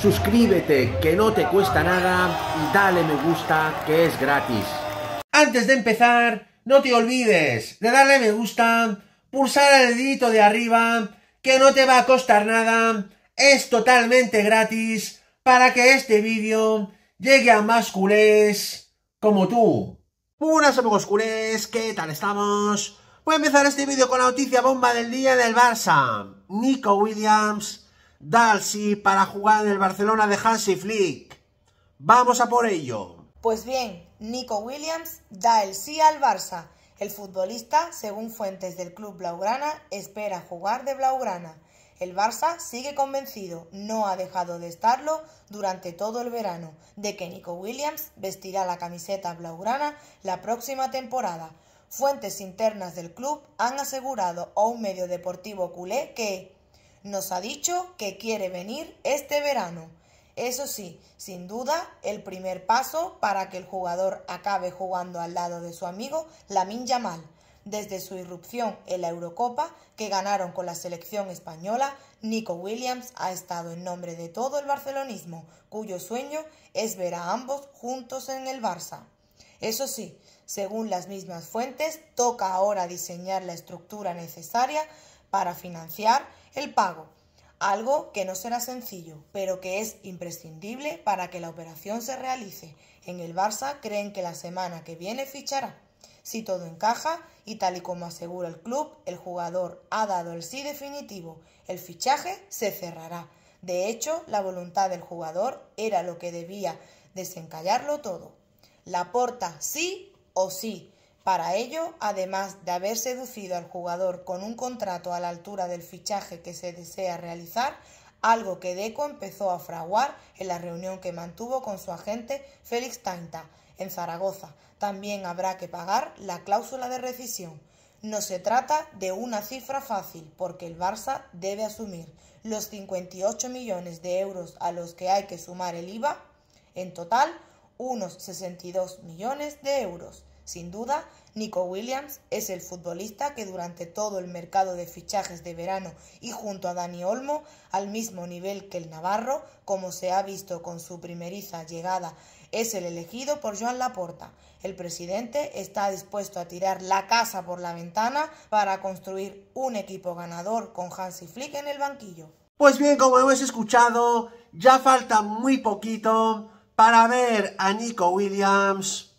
suscríbete que no te cuesta nada y dale me gusta que es gratis. Antes de empezar, no te olvides de darle me gusta, pulsar el dedito de arriba, que no te va a costar nada, es totalmente gratis para que este vídeo llegue a más culés como tú. Buenas amigos culés, ¿qué tal estamos? Voy a empezar este vídeo con la noticia bomba del día del Barça. Nico Williams da para jugar en el Barcelona de Hansi Flick. Vamos a por ello. Pues bien, Nico Williams da el sí al Barça. El futbolista, según fuentes del club Blaugrana, espera jugar de Blaugrana. El Barça sigue convencido, no ha dejado de estarlo durante todo el verano, de que Nico Williams vestirá la camiseta blaugrana la próxima temporada. Fuentes internas del club han asegurado a un medio deportivo culé que nos ha dicho que quiere venir este verano. Eso sí, sin duda, el primer paso para que el jugador acabe jugando al lado de su amigo Lamin Yamal desde su irrupción en la Eurocopa que ganaron con la selección española, Nico Williams ha estado en nombre de todo el barcelonismo, cuyo sueño es ver a ambos juntos en el Barça. Eso sí, según las mismas fuentes, toca ahora diseñar la estructura necesaria para financiar el pago, algo que no será sencillo, pero que es imprescindible para que la operación se realice. En el Barça creen que la semana que viene fichará. Si todo encaja y tal y como asegura el club, el jugador ha dado el sí definitivo, el fichaje se cerrará. De hecho, la voluntad del jugador era lo que debía desencallarlo todo. La porta sí o sí. Para ello, además de haber seducido al jugador con un contrato a la altura del fichaje que se desea realizar, algo que Deco empezó a fraguar en la reunión que mantuvo con su agente Félix Tainta en Zaragoza. También habrá que pagar la cláusula de rescisión. No se trata de una cifra fácil, porque el Barça debe asumir los 58 millones de euros a los que hay que sumar el IVA, en total unos 62 millones de euros. Sin duda, Nico Williams es el futbolista que durante todo el mercado de fichajes de verano y junto a Dani Olmo, al mismo nivel que el Navarro, como se ha visto con su primeriza llegada, es el elegido por Joan Laporta. El presidente está dispuesto a tirar la casa por la ventana para construir un equipo ganador con Hansi Flick en el banquillo. Pues bien, como hemos escuchado, ya falta muy poquito para ver a Nico Williams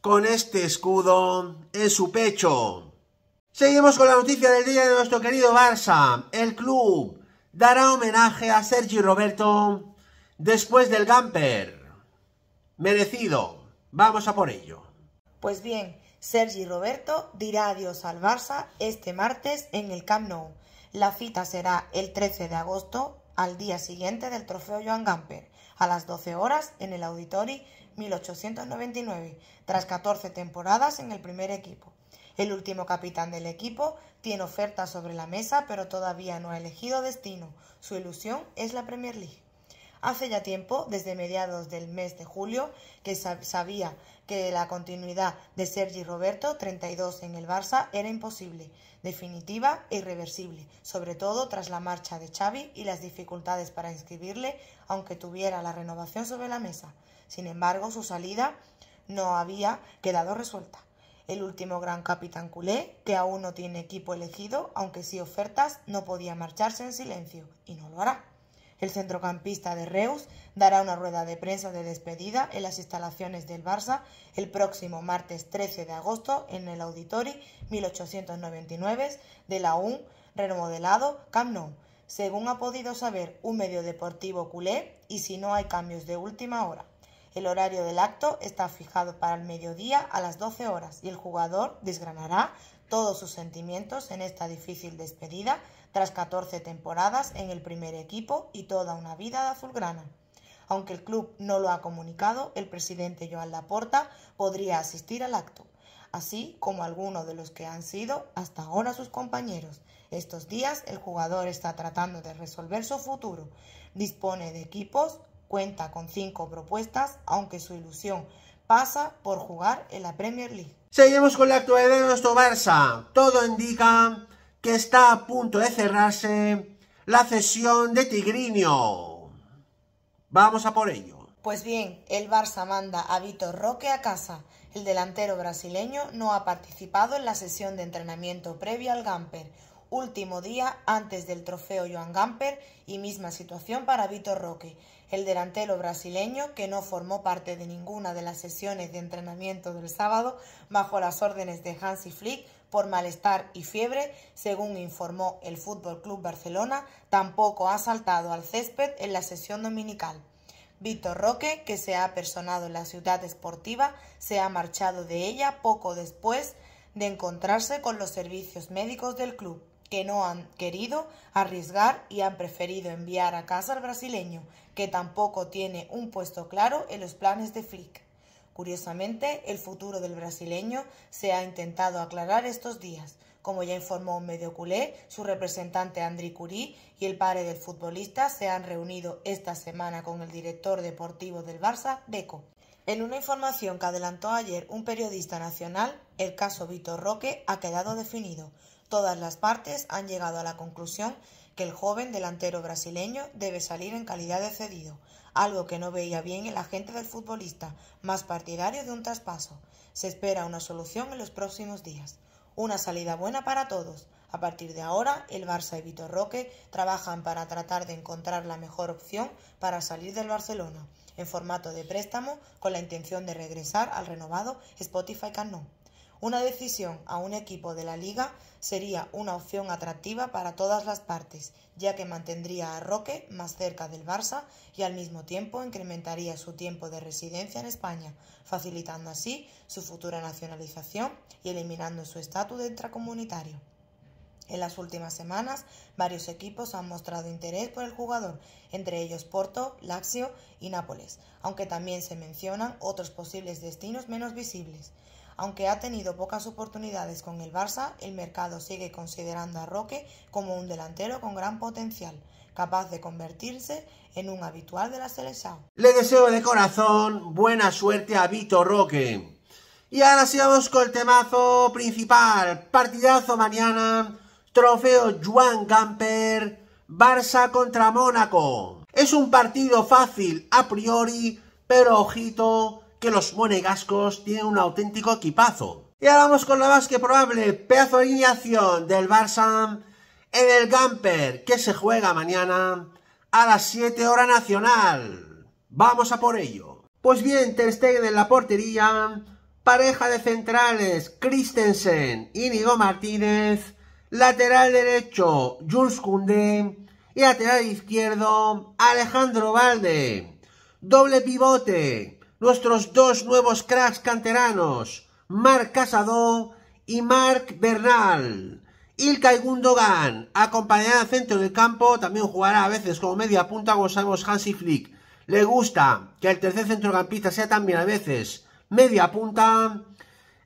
con este escudo en su pecho. Seguimos con la noticia del día de nuestro querido Barça. El club dará homenaje a Sergi Roberto después del Gamper. Merecido. Vamos a por ello. Pues bien, Sergi Roberto dirá adiós al Barça este martes en el Camp Nou. La cita será el 13 de agosto, al día siguiente del trofeo Joan Gamper, a las 12 horas en el Auditori 1899, tras 14 temporadas en el primer equipo. El último capitán del equipo tiene ofertas sobre la mesa, pero todavía no ha elegido destino. Su ilusión es la Premier League. Hace ya tiempo, desde mediados del mes de julio, que sabía que la continuidad de Sergi Roberto, 32 en el Barça, era imposible, definitiva e irreversible, sobre todo tras la marcha de Xavi y las dificultades para inscribirle, aunque tuviera la renovación sobre la mesa. Sin embargo, su salida no había quedado resuelta. El último gran capitán culé, que aún no tiene equipo elegido, aunque sí ofertas, no podía marcharse en silencio, y no lo hará. El centrocampista de Reus dará una rueda de prensa de despedida en las instalaciones del Barça el próximo martes 13 de agosto en el Auditori 1899 de la UN remodelado Camp Nou, según ha podido saber un medio deportivo culé y si no hay cambios de última hora. El horario del acto está fijado para el mediodía a las 12 horas y el jugador desgranará todos sus sentimientos en esta difícil despedida tras 14 temporadas en el primer equipo y toda una vida de azulgrana. Aunque el club no lo ha comunicado, el presidente Joan Laporta podría asistir al acto, así como algunos de los que han sido hasta ahora sus compañeros. Estos días el jugador está tratando de resolver su futuro. Dispone de equipos Cuenta con cinco propuestas, aunque su ilusión pasa por jugar en la Premier League. Seguimos con la actualidad de nuestro Barça. Todo indica que está a punto de cerrarse la cesión de Tigrinho. Vamos a por ello. Pues bien, el Barça manda a Vitor Roque a casa. El delantero brasileño no ha participado en la sesión de entrenamiento previa al Gamper, último día antes del trofeo Joan Gamper y misma situación para Vitor Roque, el delantero brasileño que no formó parte de ninguna de las sesiones de entrenamiento del sábado bajo las órdenes de Hansi Flick por malestar y fiebre, según informó el Fútbol Club Barcelona, tampoco ha saltado al césped en la sesión dominical. Víctor Roque, que se ha personado en la ciudad esportiva, se ha marchado de ella poco después de encontrarse con los servicios médicos del club, que no han querido arriesgar y han preferido enviar a casa al brasileño, que tampoco tiene un puesto claro en los planes de Flick. Curiosamente, el futuro del brasileño se ha intentado aclarar estos días, como ya informó un medio culé, su representante André Curí y el padre del futbolista se han reunido esta semana con el director deportivo del Barça, Deco. En una información que adelantó ayer un periodista nacional, el caso Vitor Roque ha quedado definido. Todas las partes han llegado a la conclusión que el joven delantero brasileño debe salir en calidad de cedido, algo que no veía bien el agente del futbolista, más partidario de un traspaso. Se espera una solución en los próximos días. Una salida buena para todos. A partir de ahora, el Barça y Vitor Roque trabajan para tratar de encontrar la mejor opción para salir del Barcelona, en formato de préstamo, con la intención de regresar al renovado Spotify Canon. Una decisión a un equipo de la liga sería una opción atractiva para todas las partes, ya que mantendría a Roque más cerca del Barça y al mismo tiempo incrementaría su tiempo de residencia en España, facilitando así su futura nacionalización y eliminando su estatus de intracomunitario. En las últimas semanas, varios equipos han mostrado interés por el jugador, entre ellos Porto, Lazio y Nápoles, aunque también se mencionan otros posibles destinos menos visibles. Aunque ha tenido pocas oportunidades con el Barça, el mercado sigue considerando a Roque como un delantero con gran potencial, capaz de convertirse en un habitual de la selección. Le deseo de corazón buena suerte a Vito Roque. Y ahora sigamos con el temazo principal. Partidazo mañana. Trofeo Juan Gamper. Barça contra Mónaco. Es un partido fácil a priori, pero ojito que los monegascos tienen un auténtico equipazo. Y ahora vamos con la más que probable pedazo de alineación del Barça en el Gamper que se juega mañana a las 7 horas nacional. Vamos a por ello. Pues bien, Ter Stegen en la portería, pareja de centrales Christensen, Íñigo Martínez, lateral derecho Jules Koundé y lateral izquierdo Alejandro Valde. Doble pivote nuestros dos nuevos cracks canteranos, Marc Casado y Marc Bernal. Ilkay Gundogan, acompañado al centro del campo, también jugará a veces como media punta, como sabemos Hansi Flick. Le gusta que el tercer centrocampista sea también a veces media punta.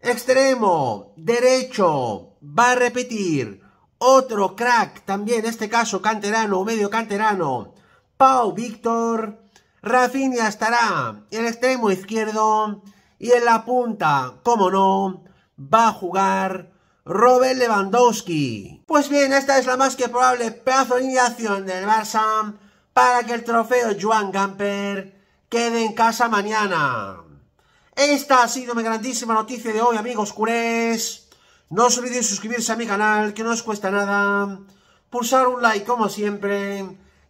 Extremo, derecho, va a repetir. Otro crack, también en este caso canterano medio canterano, Pau Víctor. Rafinha estará en el extremo izquierdo y en la punta, como no, va a jugar Robert Lewandowski. Pues bien, esta es la más que probable pedazo de iniciación del Barça para que el trofeo Joan Gamper quede en casa mañana. Esta ha sido mi grandísima noticia de hoy, amigos curés. No os olvidéis suscribirse a mi canal, que no os cuesta nada. Pulsar un like como siempre